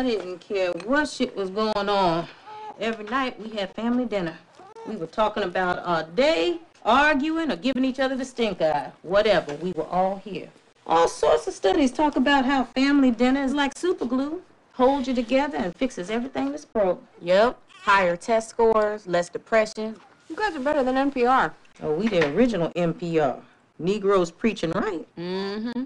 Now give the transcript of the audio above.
I didn't care what shit was going on. Every night we had family dinner. We were talking about our day, arguing, or giving each other the stink eye. Whatever, we were all here. All sorts of studies talk about how family dinner is like super glue. Holds you together and fixes everything that's broke. Yep. Higher test scores, less depression. You guys are better than NPR. Oh, we the original NPR. Negroes preaching right. Mm-hmm.